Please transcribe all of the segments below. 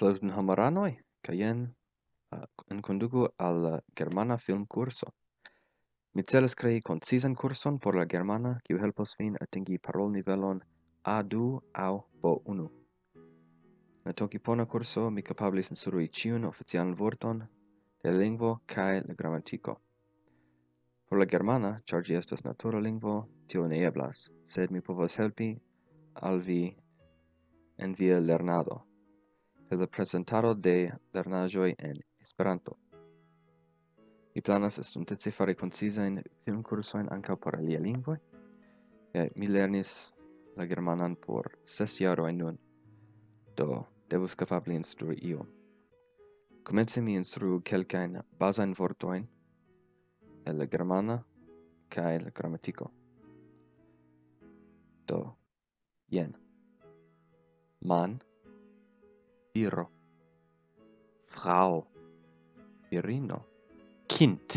flugtenhamaranoj kaj jen uh, enkonduku al germana germana filmkurso. Mi celas krei koncizan kurson por la germana, kiu helpos vin atingi parolnivelon A2 au B1. Na Tokipona kurso mi kapablis instrui ciun oficialan vorton de lingvo kaj la gramatiko. Por la germana, ĉar ĝi estas natura lingvo, tio ne eblas, sed mi povas helpi al vi en via lernado de la presentado de lernajoi en Esperanto. Mi planas estontece fari film cursoin anca por alia lingvoi, e mi lernis la germanan por ses jaroi nun, do devus capabli instrui io. Comence mi instruu quelcain basain vortoin el la germana cae la grammatico. Do, jen. Man, viro frau virino kind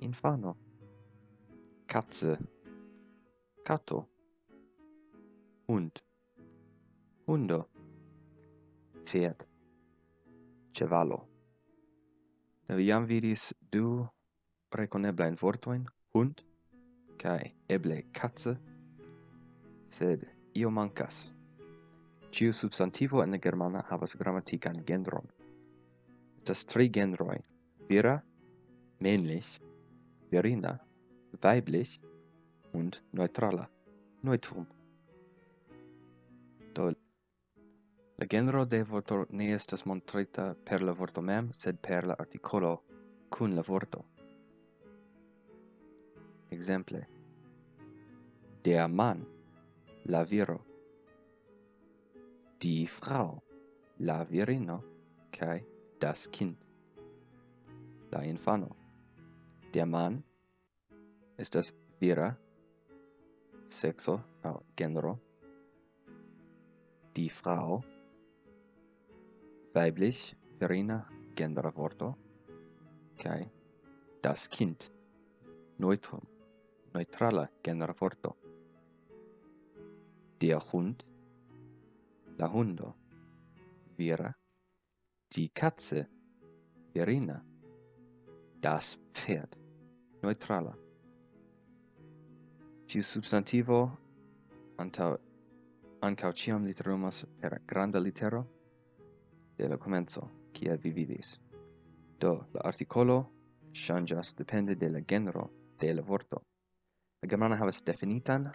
infano katze kato hund hundo pferd Cevalo. Noi iam vidis du reconeblain vortoin, hund, cae eble katze, sed io mancas. Ciu substantivo en germana havas grammatican genron. Das tri genroi, vira, männlich, virina, weiblich und neutrala, neutrum. Do, la genro de vorto ne estas montrita per la vorto mem, sed per la articolo cun la vorto. Exemple, der Mann, la viro, die Frau, la virino, kai das Kind, la infano. Der Mann ist das vira, sexo, au genero. Die Frau, weiblich, virina, genera vorto, kai das Kind, neutrum, neutrala genera vorto. Der Hund, la hundo. Vira. Die katze. Virina. Das pferd. Neutrala. Tiu substantivo antau ancau ciam literumas per granda litero de la comenzo kia vi vidis. Do la articolo changas depende de la genero de la vorto. La germana havas definitan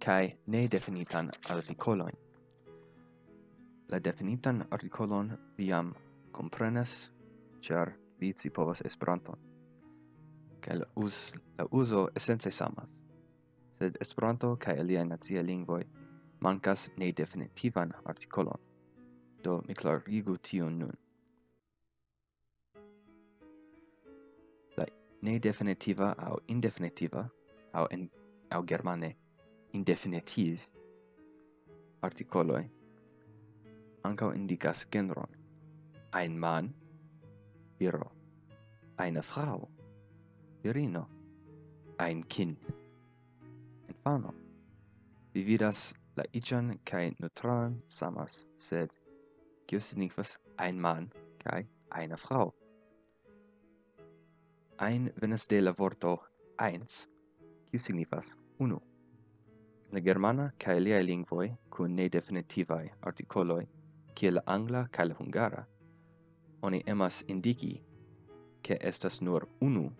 kai ne definitan articoloin la definitan artikolon viam jam char ĉar vi povas Esperanton. Kaj la, us, la uso essence samas, sed Esperanto kaj aliaj nacia lingvoj mancas ne definitivan artikolon. Do mi clarigu tion nun. La ne definitiva au indefinitiva au en au germane indefinitiv articoloi, ankaŭ indikas genron. Ein Mann, viro. Eine Frau, virino. Ein Kind, infano. Vi vidas la iĝan kaj neutralan samas, sed kio signifas ein Mann kaj eine Frau? Ein venas de la vorto eins, kiu signifas unu. La germana kaj aliaj lingvoj kun nedefinitivaj artikoloj kiel la angla kaj la hungara, oni emas indiki ke estas nur unu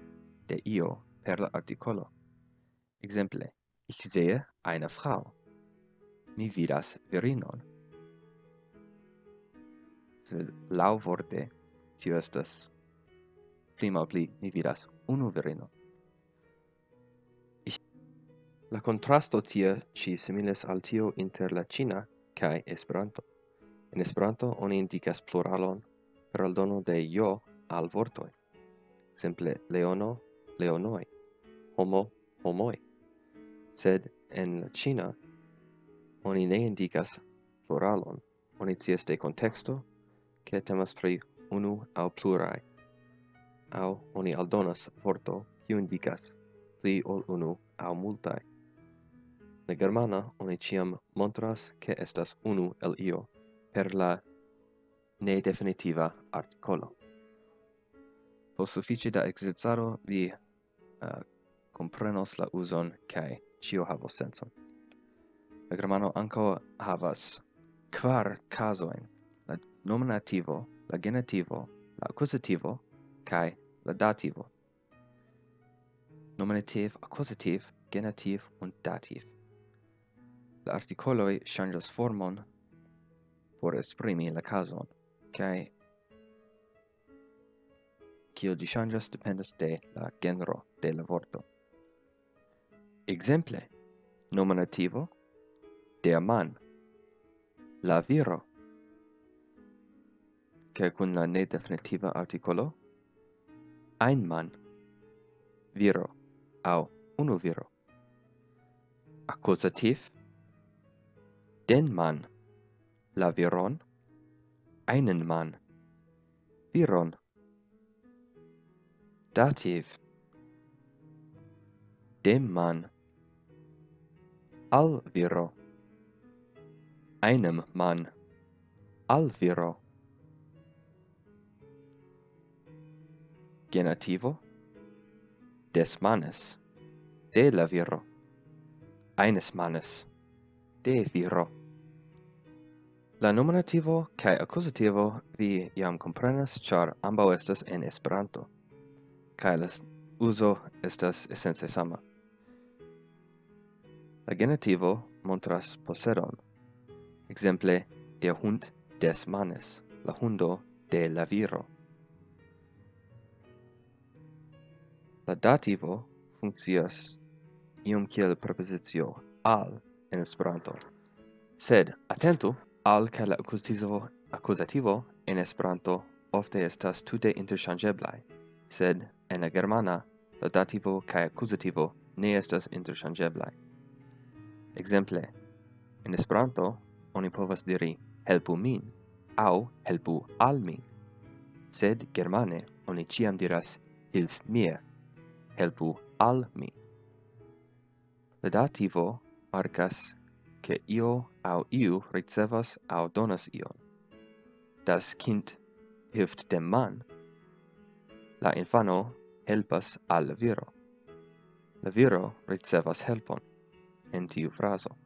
de io per la articolo. Exemple, ich sehe eine Frau. Mi vidas virinon. Lau vorte, tio estas pli mi vidas unu virino. Ich... La contrasto tie ci similes al tio inter la Cina kai Esperanto. En Esperanto oni indikas pluralon per aldono de "-io" al vortoj. Simple leono, leonoi, homo, homoi. Sed en la Cina oni ne indikas pluralon. Oni scias de contexto che temas pri unu au plurai. Au oni aldonas vorto kiu indikas pli ol unu au multai. La germana oni ciam montras ke estas unu el io per la ne definitiva articolo. Po suffice da exerzaro vi uh, comprenos la uson kai cio havos senso. La germano anco havas quar casoin, la nominativo, la genitivo, la accusativo, kai la dativo. Nominativ, accusativ, genitiv und dativ. La articoloi changas formon por esprimi la cason, cae cio di changas dependas de la genero de la vorto. Exemple, nominativo de man, la viro, che cun la ne definitiva articolo ein man, viro, au unu viro. Accusativ, den man, la viron, einen man, viron. Dativ, dem man, al viro, einem man, al viro. Genativo, des manes, de la viro, eines manes, de viro. La nominativo kaj akuzativo vi jam komprenas, ĉar ambaŭ estas en Esperanto kaj la uzo estas esence sama. La genitivo montras posedon. Ekzemple, der Hund des manes, la hundo de la viro. La dativo funkcias iom kiel prepozicio al en Esperanto. Sed atentu al kaj la accusativo akuzativo en Esperanto ofte estas tute interŝanĝeblaj, sed en la germana la dativo kaj akuzativo ne estas interŝanĝeblaj. Ekzemple, en Esperanto oni povas diri helpu min aŭ helpu al mi, sed germane oni ĉiam diras hilf mir, helpu al mi. La dativo markas che io au iu ricevas au donas ion. Das Kind hilft dem Mann. La infano helpas al viro. La viro ricevas helpon en tiu fraso.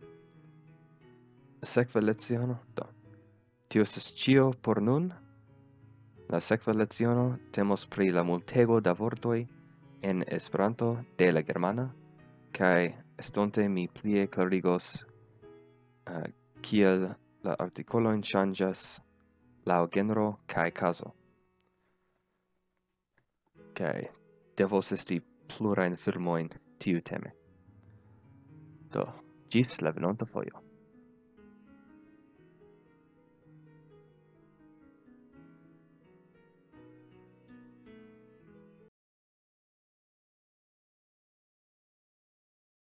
Sekva leciono do. Tio estas cio por nun. La sekva leciono temos pri la multego da vortoi en Esperanto de la germana kai estonte mi plie clarigos uh, kiel la articolo in changas lao genero kai caso. Kai devos esti plurain filmoin tiu teme. Do, gis la venonta foio.